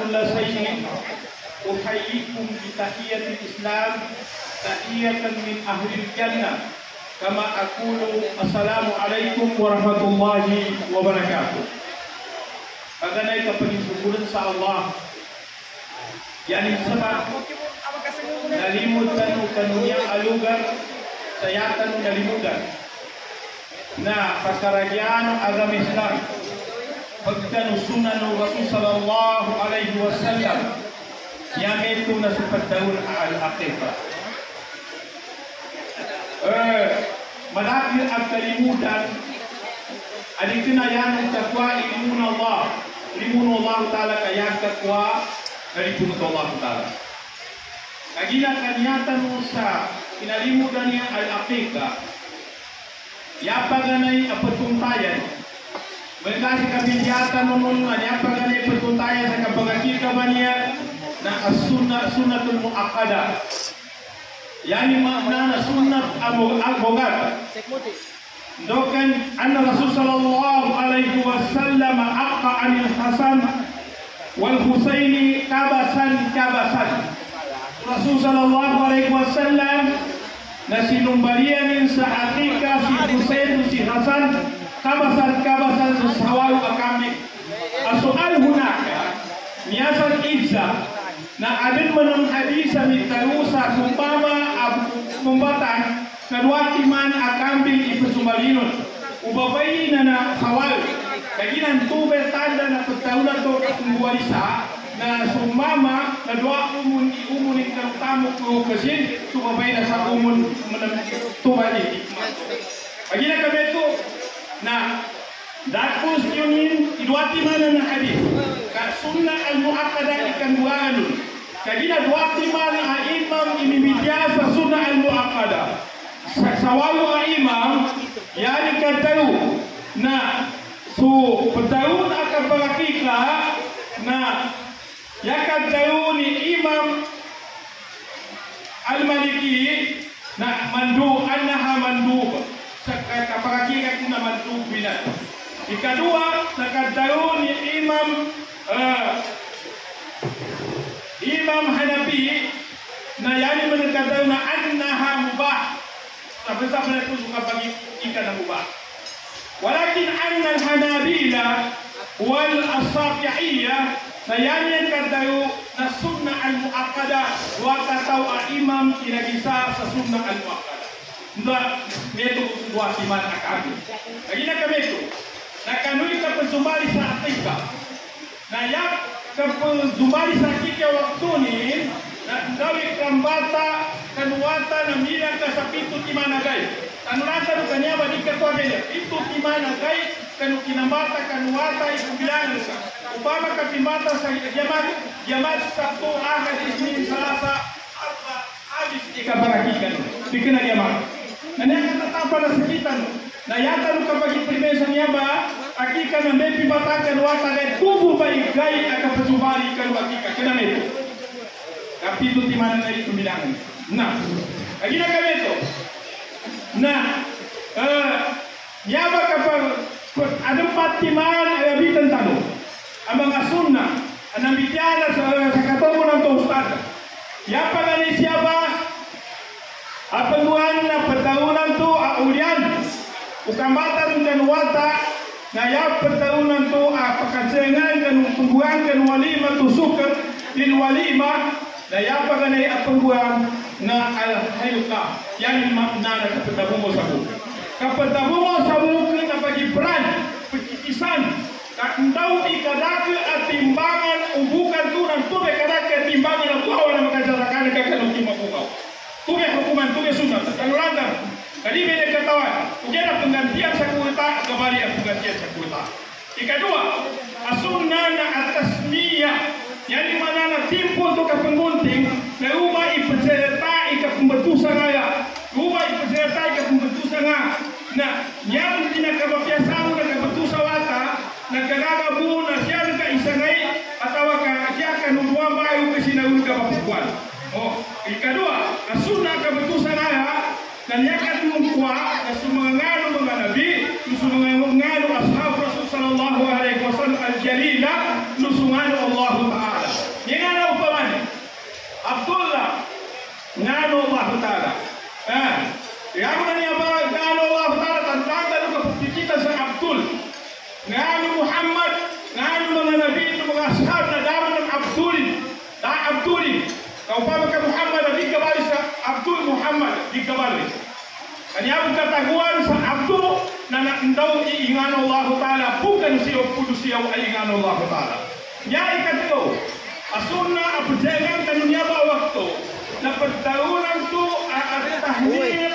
كل شيء أحييكم بتحية الإسلام تحية من أهل الجنة كما أقول السلام عليكم ورحمة الله وبركاته Mengenai kepenyusuran sa Allah Yani sebab Nalimut kanu kanunya alugan Sayatan nalimudan Nah Pasaragian agama Islam Yang itu nasupat daun al-aqiqah Eh, Malaki ang kalimutan Adik kena yang takwa ilmu Allah. Ilmu Allah Ta'ala kaya takwa punut Allah Ta'ala. Kagina kanyatan sa inalimu dan yang al-aqiqa ganay apatuntayan Mereka kabinjatan nun yapa ganay patuntayan sa kabagakika ba niya na as-sunnah sunnatul muakkada. Yani makna sunnah abogat dokan anna rasul sallallahu alaihi wasallam aqqa anil hasan wal husaini kabasan kabasan. Rasul sallallahu alaihi wasallam na sinumbalianin sa hakika si Husain si Hasan kabasan sa sawaw akami asual hunaka miyasan izza na adin manang hadisa ni tarusa sumpama membatang kadua timan akambil ipesumbalinun ubabayi na hawal kaginan tuber tanda na pagtaunan to katumbualisa na sumama na dua umun umun ikang tamu ko kasin subabay na sa umun tubali kagina kami to na Dakus yunin idwati mana na hadis ka sunna al muakkada ikan buanun kagina dwati mana a imam ini biasa sunna al muakkada sawalu a imam yani kataru na su petaun akan berakika na ya kataru ni imam al maliki na mandu annaha mandub kapagakika kuna mandub binat Ikadua nakadaun ni Imam uh, Imam Hanafi na yani menakadaun na annaha mubah. Tapi sa pala po suka bagi ikan mubah. Walakin anna al-Hanabila wal Asafi'iyya na yani kadayo na sunna al-muakkada wa kataw imam kinagisa sa sunna al-muakkada. Nda meto dua timan akabi. Lagi na na kanui kapazumali sa Afrika. Na yak kapazumali sa kike waktu ni na dawi kambata kanuata na mila ka sa pitu timanagay. Kanurata no kanya ba di ka kwa bele. Pitu timanagay kanu kinambata kanuata ikubilan ka. Upama ka timbata sa jamat jamat sabtu ahad isnin salasa arba habis ikabarakikan. Dikena jamat. Na niya katatapa na sakitan na yata no kapag iprimesa niya ba akika na mepi batakan wata na tubo ba igay akapasubali kan akika kena meto kapito ti mana na ito bilangan na agina kameto na uh, yaba kapag anong patiman ay abitan tano ang mga sunna ang nambityan sa, sa katomo ng tostad yapa gani siya ba Apanduan na pataunan to aulian ukambatan kan wata na ya pertahunan tu apakasengan kan pengguan kan walima tu sukar din walima na ya paganay apengguan na al hayuka yang makna na kapatabungo sabu. Kapatabungo sabu na pagipran pagkikisan kakndau ikadake atimbangan ubukan tu nan tube kadake atimbangan ang bawa na makasarakan kakaluki mapungau tube hukuman tube sunat kalulanda Jadi beda katawan, ujana penggantian sakuta kembali yang penggantian sakuta. Ikadua, asunna na atas niya, yani mana na timpo to ka pengunting, na uma ipaserta ika pembetusa ngaya, uma ipaserta ika pembetusa nga, na yang tinakabapiasa mo na kabetusa wata, nagkagabu na siya ka isanay, atawa ka siya sinauluga papukuan. Oh, ikadua, asuna kabetusan aya dan yakat போனா Kanya katahuan sa Abdul na daw iingan Allah Ta'ala. Bukan siya kudu siya iingan Allah Ta'ala. Ya ikatlo, asunna apujengan kanunya ba waktu. Na pagtarunan to at tahnir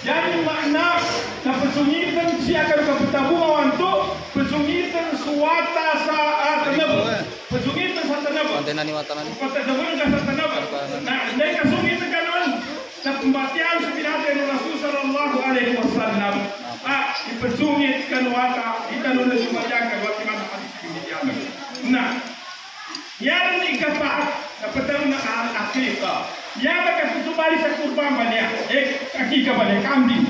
yan makna na pasungitan siya kan kapitabuan to pasungitan suwata sa tanab pasungitan sa tanab. Pagkadaman ka sa tanab na nay kasungitan ka sa pinatay ng Rasul sallallahu alaihi wasallam ah ipasungit kanwata itanong na sumayang kagwati man ang hadis Nah, yan ikapaat na patang na akika. Yan ba kasi sumali sa kurban ba niya? Eh, akika ba niya? Kambing.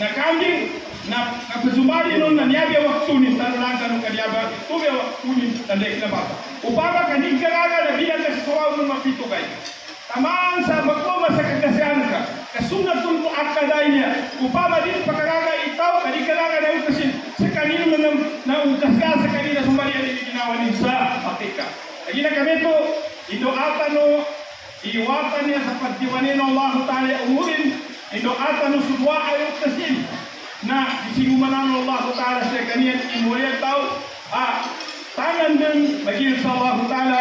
Na kambing, na kapasumali nun na niya biya waktu ni tanang tanong kanya ba? Ito biya waktu ni tandek na na sawaw ng mapito kayo. Tamaan sa magkoma sa kagasiyan ka. Kasunatun mo akadainya. Upama din pagkaraga itaw, kaning karaga na utasin sa kanino na na utas ka sa kanina sumali ang ginawa ni sa akika. Lagi na kami ito, idoatan no, iwatan niya sa pagdiwanin ng Allah Ta'ala umurin, idoatan no sudwa ay utasin na isinumanan ng Allah Ta'ala sa kaniyan imurin tao, ah, tangan din, maging sa Allah Ta'ala,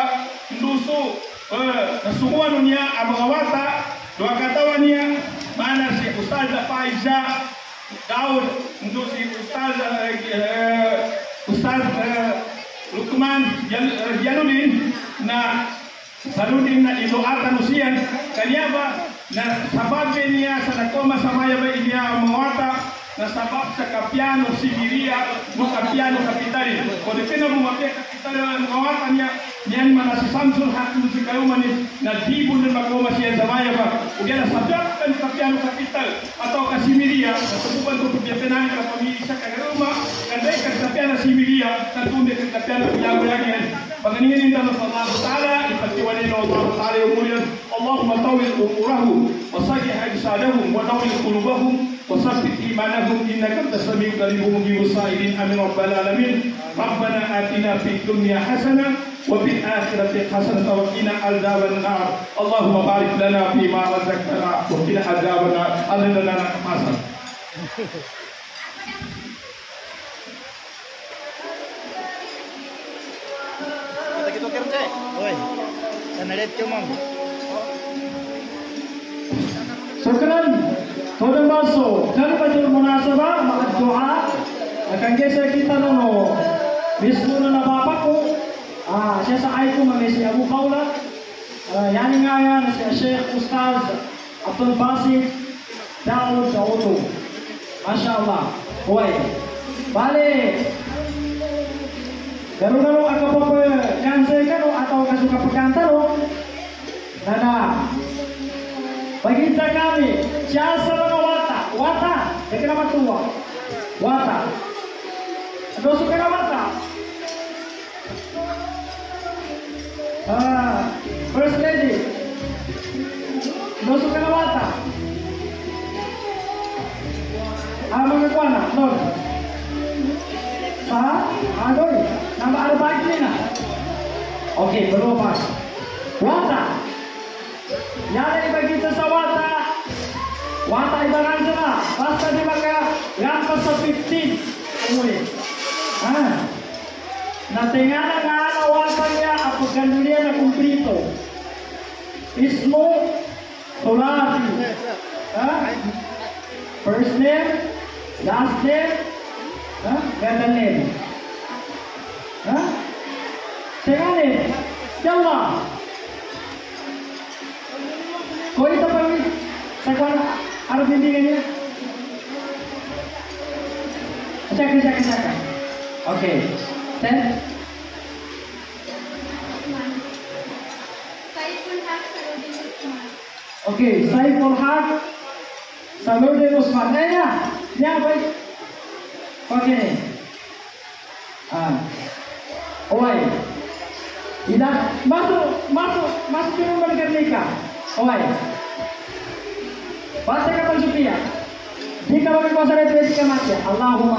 luso, eh, mga wata, dua katawan niya, mana si Ustaz Faiza, Daud, untuk si Ustaz, eh, Ustaz, eh, Lukman Jaludin na saludin na idoatan usian kanya ba na sababe niya sa nakoma sa maya ba niya mawata na sabab sa kapiano Sibiria mo kapiano kapitali ko de pena mo mapia kapitali ang mawata niya niyan mana si Samsul hakun si kayo man na dibo na makoma siya sa maya ba ugian sabab kan kapiano kapital atau kasimiria subukan ko pagyapenan ka pamilya kagaruma kandai ka kapiano Sibiria tantunde ka kapiano yang lagi Paganingan na Allah Ta'ala ipatiwanin Allah Ta'ala umulian Allahumma tawil umurahum wasagi hajsadahum wa nawil qulubahum وثبت إيمانهم إنك أنت السميع العليم مجيب السائلين آمين رب العالمين. ربنا آتنا في الدنيا حسنة وفي الآخرة حسنة وقنا عذاب النار. اللهم بارك لنا فيما رزقتنا وقنا عذاب النار. أذن لنا حسنة Kita Sudah masuk dari baju munasabah maka doa akan geser kita nono. Bismillah na bapakku. Ah, saya saiku mengisi Abu Kaula. Ah, yang ngayan si Syekh Ustaz Abdul Basit Daud Daudu. Masya Allah. Woi. Balik. Garu-garu aku apa-apa yang saya kan oh, atau kasuka pekantar. nada. Oh. Bagi sa kami, siya sa mga wata, wata, naman tuwa. Wata. Ano sa ka wata? Ah, First Lady. Ano sa ka wata? Ah, mga kwana, Lord. Ha? Agoy, nama arba'in na. Okay, berubah. 15. Umuwi. Ah. Natingana nga na wata niya ako kandulia na kumplito. Ismo Solati. Ha? First name, last name, ha? Ganda name. Ha? Tengah name. Jawa. Kau itu ini? Saya kau harus bimbingannya. Cek, cek, cek. Oke. Cek. Saya Oke, Saiful Haq. Saludin Usman. Eh ya, ini apa? Oke. Ah. Oi. Tidak masuk, masuk, masuk ke rumah nikah. Oi. Baca kapal supaya. Jika itu etika mati. Allahumma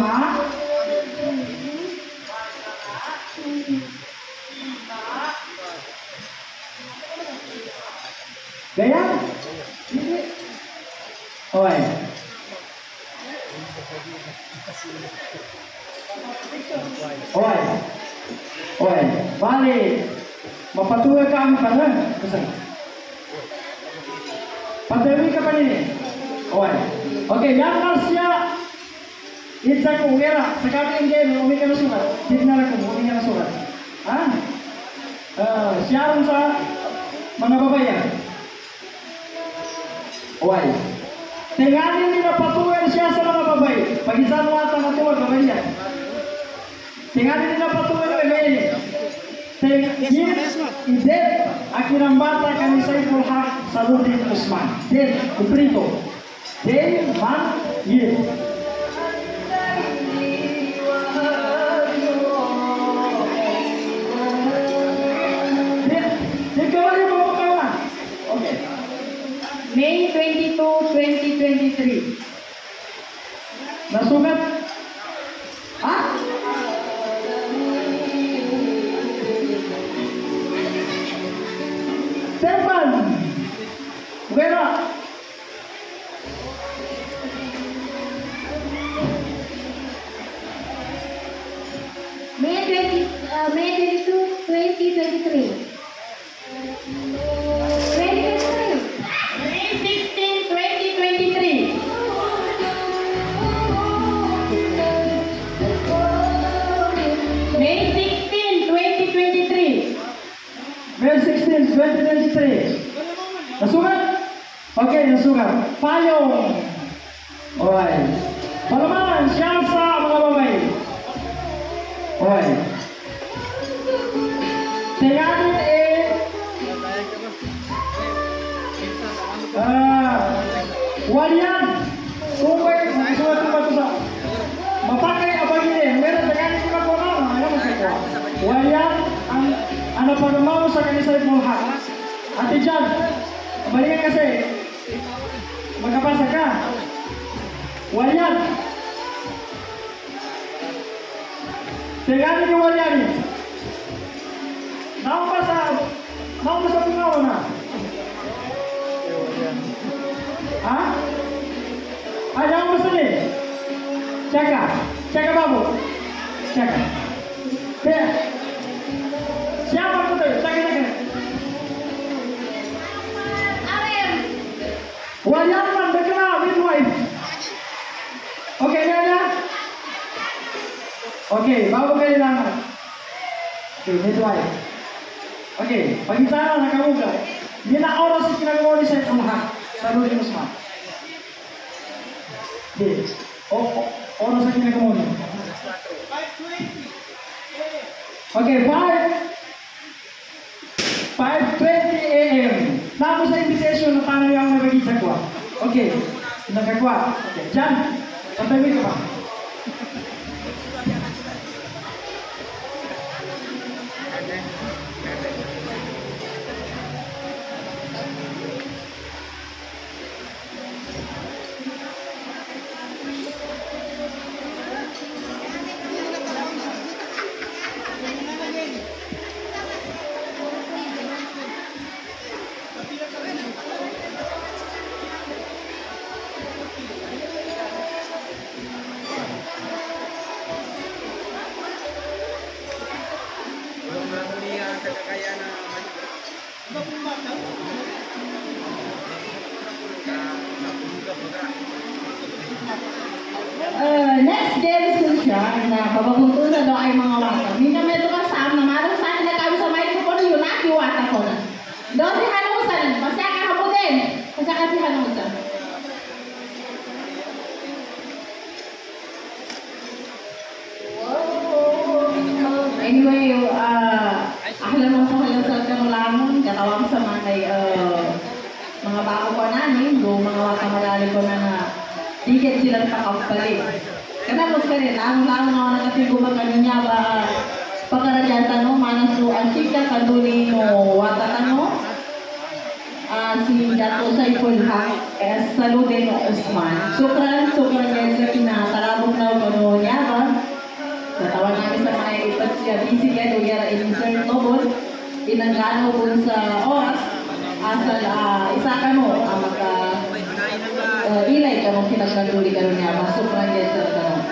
Gaya? Oi. Oi. Oi. Balik. Mapatuloy ka ang kanan. Oi. Okay, yang siya Itza ko ngera, sekali yang dia umi kana surat. Tignan ako, umi kana surat. Ah. Uh, siaran sa mga babayan. Oi. Tingani nila patuloy siya sa mga babay. Pag-isa mo ata na tuwa babayan. Tingani nila patuloy na ngayon. Tingin, ide, akhirang bata kami sa Ifulhak sa Ludin Usman. Den, kumplito. 대박 이. 2023. 2023. May 16, 2023. May 16, 2023. May 16, 2023. Nasugat? Okay, mga babay. Alright. Walian. Suwat ba ito sa mapakai abang ini, meron tinganin ko na po na, ano mo ko? Walian, ang ano pa naman sa kanisa mo ha. Ate Jan, balikan kasi. Magkapasa ka. Walian. Tinganin yung walian ba sa ba sa Ah, naon ba sa ni? Caka. Caka babu. Caka. Kaya. Siapa ko tayo? Caka caka. Amen. Wayan man dekna midwife. Okay na na? Okay, bago kayo lang. Okay, midwife. Okay, pag sana na kamuga, hindi na oras yung kinagawa ni sa itong lahat. Sa Luli Musma. Okay. O, o, oras ang kinagawa niya. Okay, 5 5.20 a.m. Tapos sa invitation na paano yung nabagay sa kwa. Okay, nagkakwa. Okay, Jan, patawin ka pa. Uh, next discussion na pababuntunan daw ay mga wata. Minameto ka sa amna, marang sa akin na kami sa may ko na yun, aki wata ko na. Doon si Hanusan, masya ka habo din. Masya ka si Hanusan. Anyway, tingali ko na na digit silang pakapali. Kanapos ka rin, ang lang na nakatigo ba kanya ba pagkaradyan tanong, manasu ang chika kaduli no wata tanong, Ah, si Dato Saiful Haq es salude no Usman. Sukran, sukran guys sa kinatarabok na ano niya ba? Natawag namin sa mga ipat siya busy kaya yara in-insert no bot. Inanggano po sa oras. Asal ah, isa ka no, ah, magka uh, ilay ka mo kinagkanduli ka niya ba? Sukran guys sa tanong.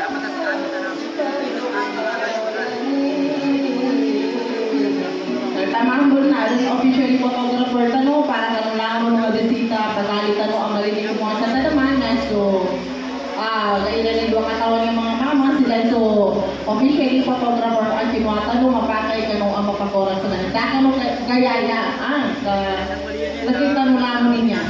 Tamambol na rin officially photographer tano para lang mo mga bisita pagkali tano ang marinig mo mga sa tadamanan so ah kailan yung mga katawan ng mga mama sila so officially photographer ang kinuha tano mapakay kanong ang mapakoran sa nagkakano gayaya ah ka lagi tano lang niya